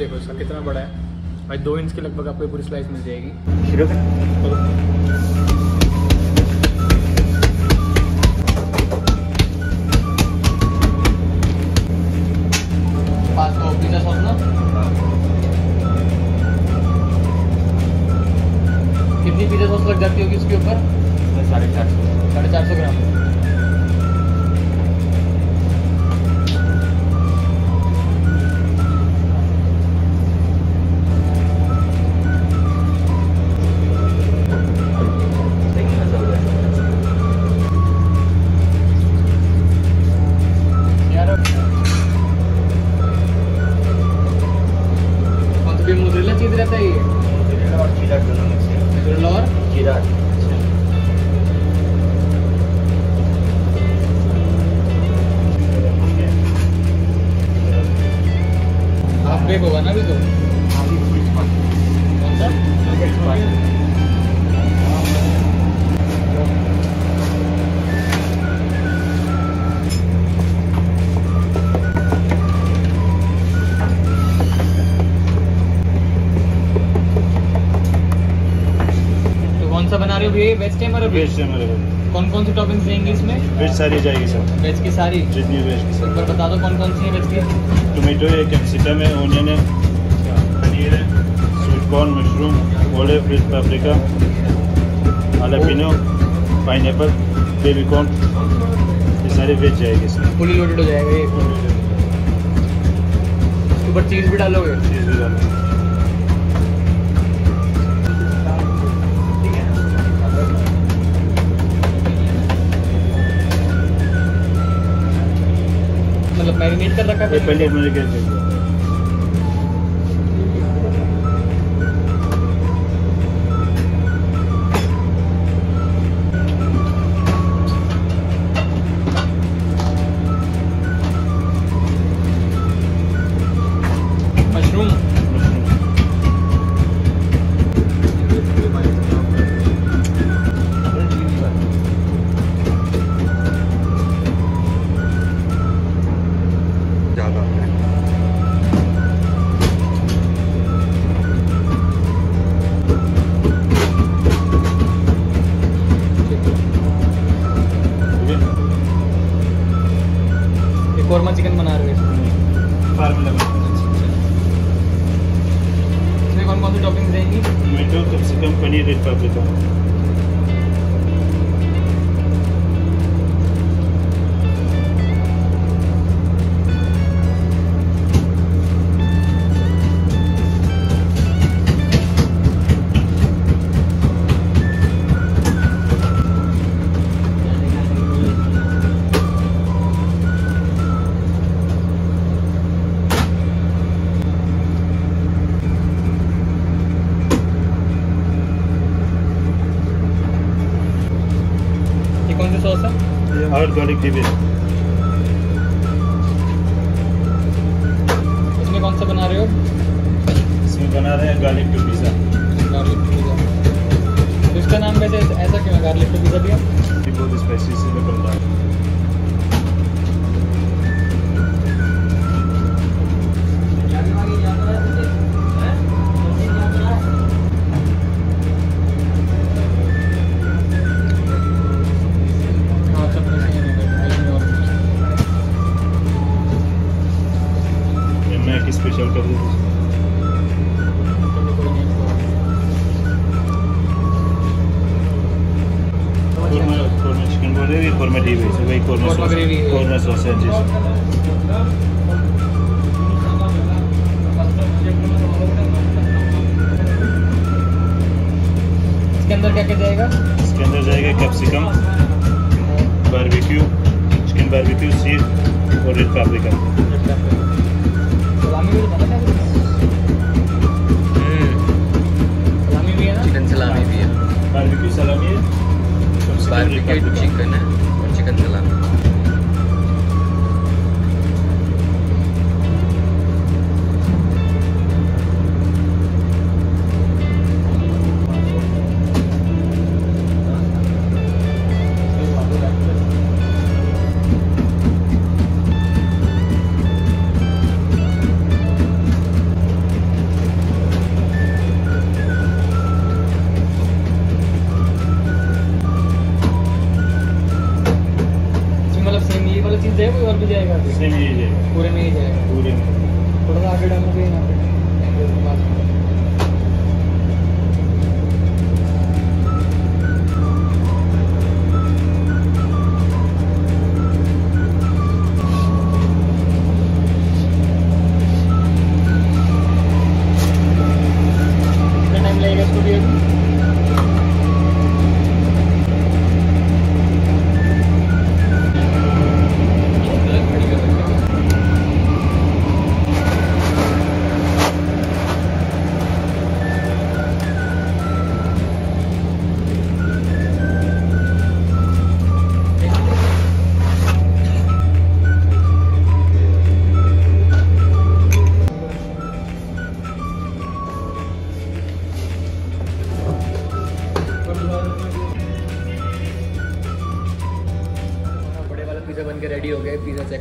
देखो इसका कितना बड़ा है। भाई दो इंच के लगभग आपको पूरी स्लाइस मिल जाएगी। कितनी पिज्जा सॉस लग जाती होगी इसके ऊपर? हाफ़ होगा ना अभी तो। तो सा बना रहे हो? भैया वेज टाइम हमारे पास कौन कौन सी टॉपिंग्स देंगे इसमें? वेज सारी जाएगी सर। वेज की सारी? जितनी वेज की सर। बता दो कौन कौन सी है वेज की? टोमेटो है कैप्सिकम है ओनियन है पनीर है sweet corn mushroom olive red paprika jalapeno pineapple baby corn ये सारे वेज जाएगी सर। फुली लोडेड हो जाएगा ये। ऊपर चीज़ भी डालोगे? चीज़ भी डालो मैरिनेट कर रखा है पनीर मैरिनेट कर टोमेटो कैप्सिकम और गार्लिक जीबी इसमें कौन सा बना रहे हो? इसमें बना रहे हैं garlic to pizza. Garlic pizza. तो इसका नाम वैसे ऐसा क्यों है गार्लिक पिज़्ज़ा दिया बहुत स्पाइसी से बन रहा है। कोरमा चिकन बोल रहे हो कोरमा डिबे से वही korma sauce gravy korma sauce है जी इसके अंदर क्या क्या जाएगा? इसके अंदर जाएगा capsicum barbecue chicken barbecue seed और रेड पापरिका सलामी भी है? चिकन सलामी भी है बारबेक्यू सलामी है। बारबेक्यू। चिकन है और चिकन सलामी भी जाएगा। पूरे में ही जाएगा। पूरे में। थोड़ा सा आगे डालोगे यहाँ पे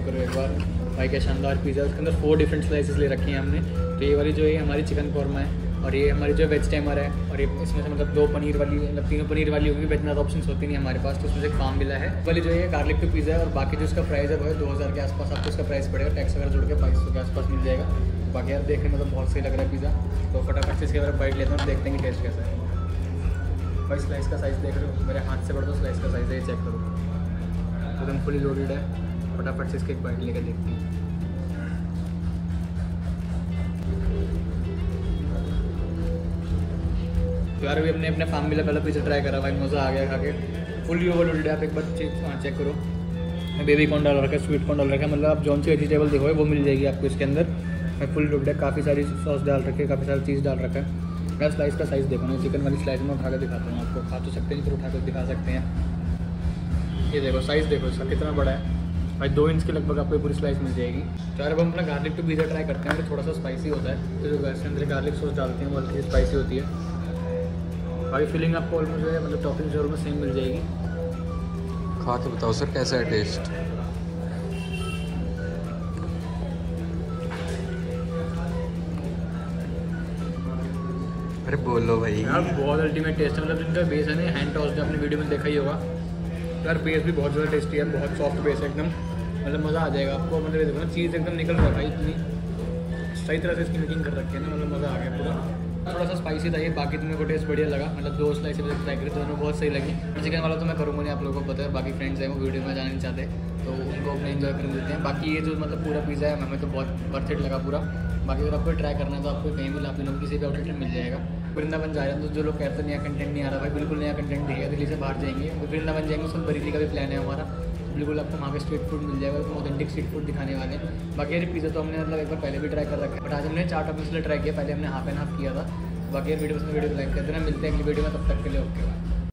करो एक बार। भाई क्या शानदार पिज़्ज़ा उसके अंदर फोर डिफरेंट स्लाइसेस ले रखी हैं हमने। तो ये वाली जो है हमारी चिकन कौरमा है, और ये हमारी जो वेज टाइमर है, और ये इसमें से मतलब दो पनीर वाली मतलब तीनों पनीर वाली होगी वेज ज़्यादा ऑप्शन होती नहीं हमारे पास तो उसमें से काम मिला है। वाली जो है गार्लिक टू पिज़्ज़ा है, और बाकी जो उसका प्राइस है, वो है दो हज़ार के आसपास, आपको उसका प्राइस पड़ेगा टैक्स वगैरह जोड़ के बाईस सौ के आसपास मिल जाएगा। बाकी यार देखने में तो बहुत सही लग रहा है पिज़्ज़ा तो फटाफट से इसके बारे बाइट लेते हैं और देखते हैं कि टेस्ट कैसा है। भाई स्लाइस का साइज़ देख रहे हो? मेरे हाथ से बढ़ दो स्लाइस का साइज़ है चेक करो। एकदम फुली लोडेड है। फटाफट से इसके एक बाइट लेकर देखते हैं। तो यार, अभी हमने अपने फार्म मिला पहले पिज़्ज़ा ट्राई करा, भाई, मज़ा आ गया खा के फुली ओवरलोडेड आप एक बार चेक हाँ चेक करो। बेबी कॉर्न डाल रखा है स्वीट कॉर्न डाल रखा है मतलब आप जौन सी वेजिटेबल देखोगे, वो मिल जाएगी आपको इसके अंदर। मैं फुल लोडेड काफ़ी सारी सॉस डाल रखी काफ़ी सारी चीज़ डाल रखा है। मैं स्लाइस का साइज़ देखो ना चिकन वाली स्लाइस में उठा कर दिखाता हूँ आपको। खा तो सकते हैं फिर उठा कर दिखा सकते हैं। ये देखो साइज़ देखो इसका कितना बड़ा है। भाई दो इंच के लगभग आपको पूरी स्लाइस मिल जाएगी। तो यार अब हम अपना गार्लिक टू पिज़्ज़ा ट्राई करते हैं। तो थोड़ा सा स्पाइसी होता है। तो जो वैसे अंदर गार्लिक सॉस डालते हैं वो हल्की स्पाइसी होती है। भाई फीलिंग आपको ऑलमोस्ट जो है मतलब टॉपिंग ज़रूर में सेम मिल जाएगी। खा के बताओ सर कैसा है टेस्ट अरे बोलो भाई। यार बहुत अल्टीमेट टेस्ट है। मतलब इनका बेस है ना हैंड टॉस जो आपने वीडियो में देखा ही होगा। यार बेस भी बहुत ज़्यादा टेस्टी है बहुत सॉफ्ट बेस है एकदम। मतलब मज़ा आ जाएगा आपको। मतलब देखो ना चीज़ एकदम निकल रहा है इतनी। सही तरह से इसकी मेकिंग कर रखी है ना मतलब मज़ा आ गया पूरा। थोड़ा सा स्पाइसी था ये, बाकी तो मेरे को टेस्ट बढ़िया लगा। मतलब दो स्लाइस ट्राई करी, दोनों बहुत सही लगी। चिकन वाला तो मैं करूँगा नहीं, आप लोगों को पता है बाकी फ्रेंड्स हैं वो वीडियो में जाना नहीं चाहते तो उनको अपने इन्जॉय करने देते हैं। बाकी ये जो मतलब पूरा पिज़्ज़ा है, हमें तो बहुत इट लगा पूरा। बाकी अगर आपको ट्राई करना है तो आपको कहीं भी आप लोग किसी भी आउटलेट में मिल जाएगा। वृंदावन जा रहे हैं तो जो लोग कहते हैं, नया कंटेंट नहीं आ रहा भाई, बिल्कुल नया कंटेंट दिखेगा, दिल्ली से बाहर जाएँगे। वृंदावन जाएँगे, उसमें बरेली का भी प्लान है हमारा। बिल्कुल आपको वहाँ पे स्ट्रीट फ़ूड मिल जाएगा तो ऑथेंटिक स्ट्रीट फ़ूड दिखाने वाले हैं। बाकी पिज़्ज़ा तो हमने मतलब एक बार पहले भी ट्राई कर रखा है। बट आज हमने चार टॉपिक्स ट्राई किया, पहले हमने हाफ़ एंड हाफ़ किया था। बाकी वीडियो पसंद वीडियो लाइक कर देना, मिलते हैं अगली वीडियो में, तब तक के लिए ओके बाय